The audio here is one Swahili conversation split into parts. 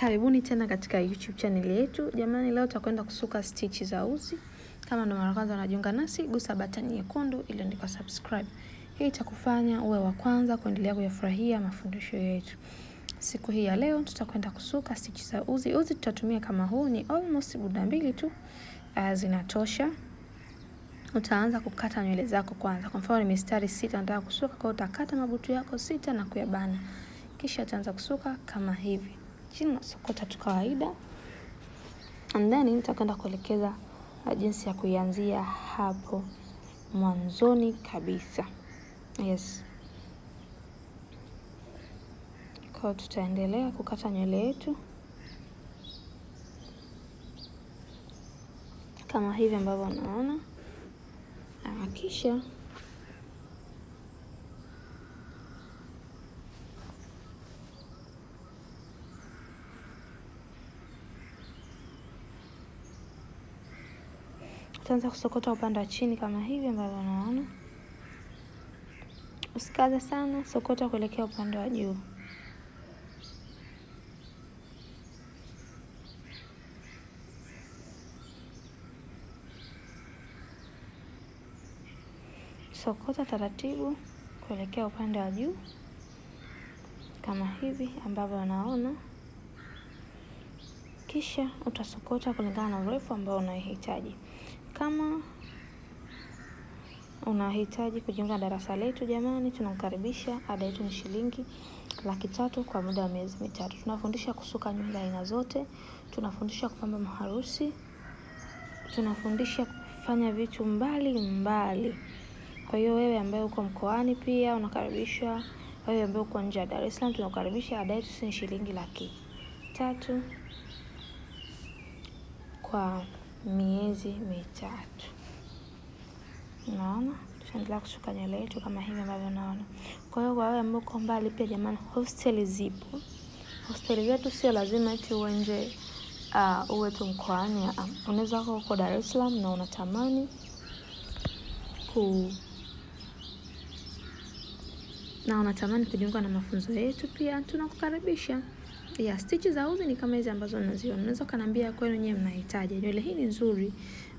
Karibuni tena katika YouTube channel yetu. Jamani, leo tutakwenda kusuka stitch za uzi. Kama ndo mara kwanza unajiunga nasi, gusa batani nyekundu iliyoandikwa subscribe. Hii itakufanya uwe wa kwanza kuendelea kuyafurahia mafundisho yetu. Siku hii ya leo tutakwenda kusuka stitch za uzi. Uzi tutatumia kama huu ni almost bunda mbili tu. Uh, zinatosha. Utaanza kukata nywele zako kwanza. Kwa mfano ni mistari sita nataka kusuka, kwa utakata mabutu yako sita na kuyabana. Kisha utaanza kusuka kama hivi. Chini unasokota tu kawaida. And then nitakwenda kuelekeza jinsi ya kuianzia hapo mwanzoni kabisa. Yes. Kwa tutaendelea kukata nywele yetu kama hivi ambavyo unaona, kisha utaanza kusokota upande wa chini kama hivi ambavyo unaona. Usikaze sana, sokota kuelekea upande wa juu. Sokota taratibu kuelekea upande wa juu kama hivi ambavyo unaona, kisha utasokota kulingana na urefu ambao unaihitaji. Kama unahitaji kujiunga na darasa letu, jamani, tunamkaribisha. Ada yetu ni shilingi laki tatu kwa muda wa miezi mitatu. Tunafundisha kusuka nywele aina zote, tunafundisha kupamba maharusi, tunafundisha kufanya vitu mbali mbali. Kwa hiyo wewe ambaye uko mkoani pia unakaribishwa. Wewe ambaye uko nje ya Dar es Salaam tunakukaribisha. Ada yetu ni shilingi laki tatu kwa miezi mitatu. Unaona, tutaendelea kushuka nywele yetu kama hivi ambavyo unaona. Kwa hiyo kwa wewe ambao uko mbali pia, jamani, hosteli zipo. Hosteli zetu sio lazima eti uwe nje, uh, uwe tu mkoani. Unaweza kuwa uko Dar es Salaam na unatamani ku na unatamani kujiunga na mafunzo yetu, pia tunakukaribisha. Ya stitch za uzi ni kama hizi ambazo unaziona. Unaweza kaniambia kwenu nyewe mnahitaji. Nywele hii ni nzuri.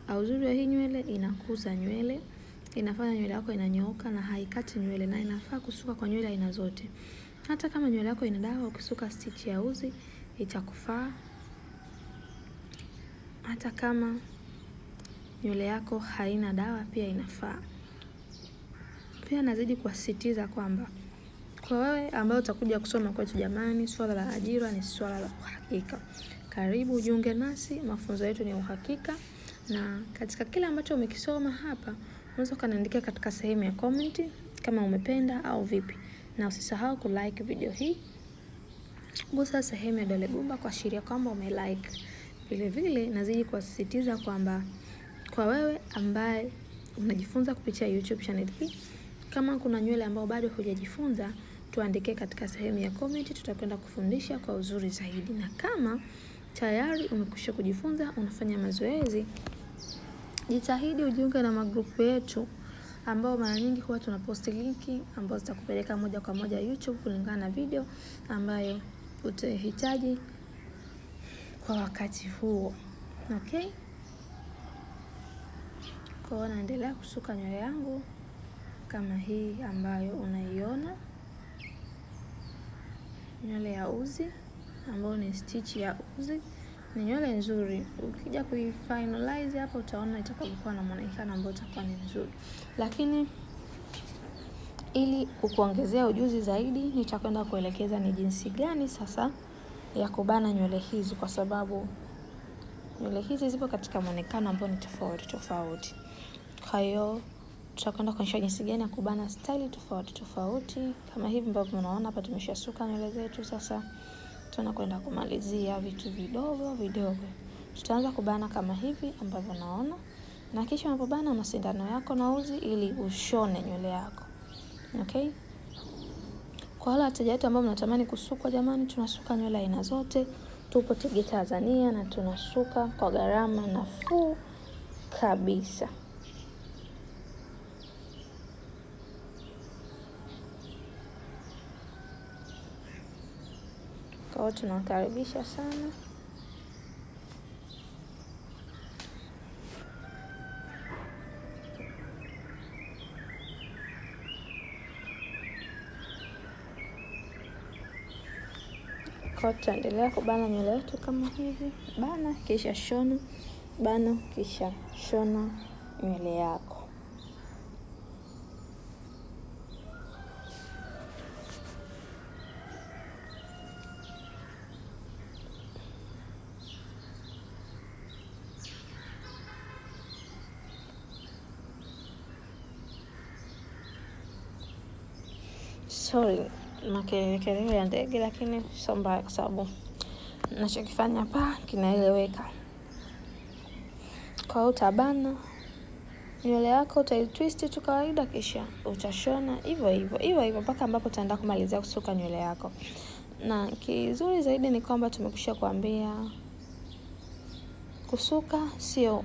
Au uzuri wa hii nywele inakuza nywele, inafanya nywele yako inanyooka na haikati nywele na inafaa kusuka kwa nywele aina zote. Hata kama nywele yako ina dawa, ukisuka stitch ya uzi itakufaa. Hata kama nywele yako haina dawa pia inafaa. Pia nazidi kuwasisitiza kwamba kwa wewe ambao utakuja kusoma kwetu, jamani, swala la ajira ni swala la uhakika. Karibu ujiunge nasi, mafunzo yetu ni uhakika, na katika kile ambacho umekisoma hapa unaweza ukaniandikia katika sehemu ya comment kama umependa au vipi, na usisahau kulike video hii. Gusa sehemu ya dole gumba kuashiria kwamba umelike. Vile nazidi kuwasisitiza kwamba kwa wewe ambaye unajifunza kupitia YouTube channel hii, kama kuna nywele ambayo bado hujajifunza tuandikie katika sehemu ya comment, tutakwenda kufundisha kwa uzuri zaidi. Na kama tayari umekwisha kujifunza, unafanya mazoezi, jitahidi ujiunge na magrupu yetu ambao mara nyingi huwa tunaposti linki ambazo zitakupeleka moja kwa moja YouTube kulingana na video ambayo utahitaji kwa wakati huo. Okay? Kwa naendelea kusuka nywele yangu kama hii ambayo unaiona, nywele ya uzi ambayo ni stitch ya uzi. Ni nywele nzuri, ukija kuifinalize hapa utaona itakapokuwa na muonekano ambao utakuwa ni nzuri, lakini ili kukuongezea ujuzi zaidi, nitakwenda kuelekeza ni jinsi gani sasa ya kubana nywele hizi, kwa sababu nywele hizi zipo katika muonekano ambao ni tofauti tofauti. Kwa hiyo tutakwenda kuonyesha jinsi gani ya kubana staili tofauti tofauti, kama hivi ambavyo unaona hapa. Tumeshasuka nywele zetu, sasa tunakwenda kumalizia vitu vidogo vidogo. Tutaanza kubana kama hivi ambavyo unaona, na kisha unapobana na sindano yako na uzi ili ushone nywele yako. Okay, kwa wale wateja wetu ambao mnatamani kusukwa, jamani, tunasuka nywele aina zote. Tupo Tegeta Tanzania na tunasuka kwa gharama nafuu kabisa. Hiyo tunawakaribisha sana. Kwa tutaendelea kubana nywele yetu kama hivi, bana kisha shona, bana kisha shona nywele yako. Sorry, makelele kelele ya ndege, lakini sio mbaya kwa sababu nachokifanya hapa kinaeleweka. Kwa utabana nywele yako utaitwist tu kawaida, kisha utashona hivyo hivyo hivyo hivyo mpaka ambapo utaenda kumalizia kusuka nywele yako. Na kizuri zaidi ni kwamba tumekwisha kuambia kusuka sio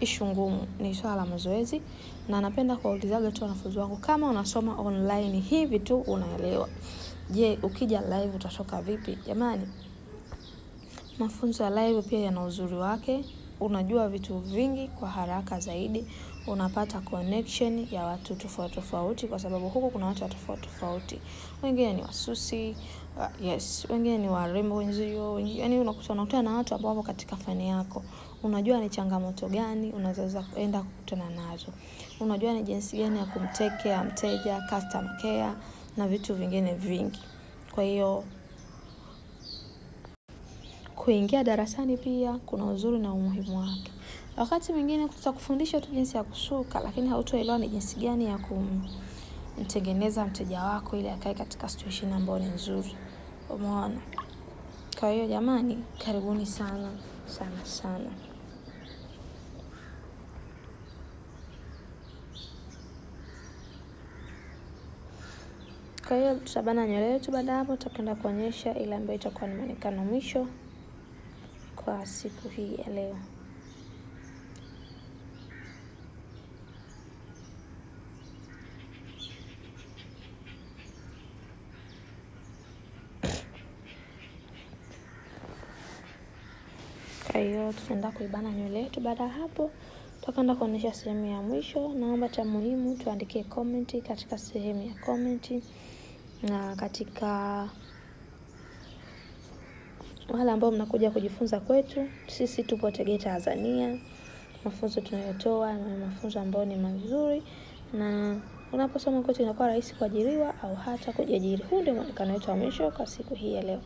ishu ngumu, ni swala la mazoezi, na napenda kuwaulizaga tu wanafunzi wangu, kama unasoma online hivi tu unaelewa, je, ukija live utatoka vipi? Jamani, mafunzo ya live pia yana uzuri wake. Unajua vitu vingi kwa haraka zaidi, unapata connection ya watu tofauti tofauti, kwa sababu huku kuna watu tofauti tofauti. Wengine ni wasusi, uh, yes, wengine ni warembo wenzio, yani unakuta unakutana na watu ambao wapo katika fani yako. Unajua ni changamoto gani unazoweza kuenda kukutana nazo, unajua ni jinsi gani ya kumtekea mteja, customer care na vitu vingine vingi. Kwa hiyo kuingia darasani pia kuna uzuri na umuhimu wake. Wakati mwingine tutakufundisha tu jinsi ya kusuka, lakini hautoelewa ni jinsi gani ya kumtengeneza mteja wako ili akae katika situation ambayo ni nzuri. Umeona? Kwa hiyo jamani, karibuni sana sana sana. Kwa hiyo tutabana nywele yetu. Baada hapo, tutakwenda kuonyesha ile ambayo itakuwa ni muonekano mwisho kwa siku hii ya leo. Kwa hiyo tutaenda kuibana nywele yetu. Baada hapo, tutakwenda kuonyesha sehemu ya mwisho. Naomba cha muhimu tuandikie komenti katika sehemu ya comment, na katika wale ambao mnakuja kujifunza kwetu, sisi tupo Tegeta Tanzania. Mafunzo tunayotoa na mafunzo ambayo ni mazuri, na unaposoma kwetu inakuwa rahisi kuajiriwa au hata kujiajiri. Huu ndio muonekano wetu wa mwisho kwa siku hii ya leo.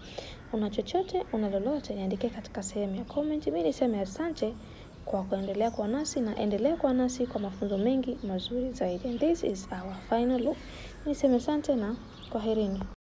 Una chochote, una lolote, niandikie katika sehemu ya comment. Mimi niseme asante kwa kuendelea kuwa nasi na endelea kuwa nasi kwa mafunzo mengi mazuri zaidi. And this is our final look. Niseme asante na Barreirinha.